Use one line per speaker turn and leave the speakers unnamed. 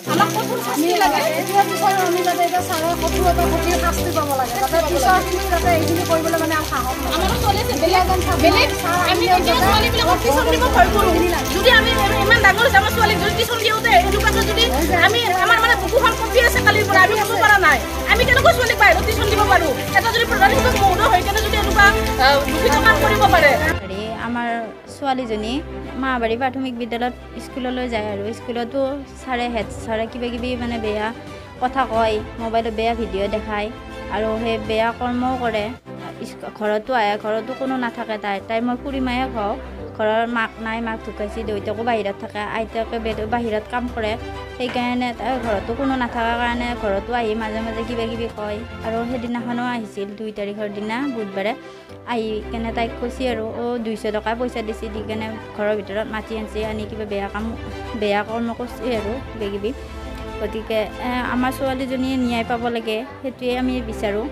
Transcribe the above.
মানে
যদি আমি ইমান ডাঙৰ আমাৰ ছোৱালীক যদি টিউচন দিওঁতে এনেকুৱাকৈ যদি আমি আমাৰ মানে বুকুখন কঁপি আছে কালিৰ পৰা আমি ক'ব পৰা নাই আমি কেনেকৈ ছোৱালীক বাহিৰত টিউচন দিব পাৰোঁ এটা যদি প্ৰধান শিক্ষক মহোদয় হৈ কেনে যদি এনেকুৱা দূষিত কাম কৰিব পাৰে
আমাৰ ছোৱালীজনী মাহবাৰী প্ৰাথমিক বিদ্যালয়ত স্কুললৈ যায় আৰু স্কুলতো ছাৰে হেড ছাৰে কিবা কিবি মানে বেয়া কথা কয় মোবাইলত বেয়া ভিডিঅ' দেখায় আৰু সেই বেয়া কৰ্মও কৰে। ঘৰতো আহে ঘৰতো কোনো নাথাকে তাই তাই মই খুৰীমায়ে কওঁ ঘৰৰ মাক নাই মাক ঢুকাইছে দেউতাকো বাহিৰত থাকে আইতাকে বাহিৰত কাম কৰে। সেইকাৰণে তাই ঘৰতো কোনো নাথাকাৰ কাৰণে ঘৰতো আহি মাজে মাজে কিবা কিবি কয়। আৰু সেইদিনাখনো আহিছিল দুই তাৰিখৰ দিনা বুধবাৰে। আহি কেনে তাইক কৈছে আৰু অ' দুইশ টকা পইচা দিছে দি কেনে ঘৰৰ ভিতৰত মাতি আনিছে আনি কিবা বেয়া কাম বেয়া কৰ্ম কৰিছে আৰু কিবা কিবি গতিকে আমাৰ ছোৱালীজনীয়ে ন্যায় পাব লাগে সেইটোৱে আমি বিচাৰোঁ।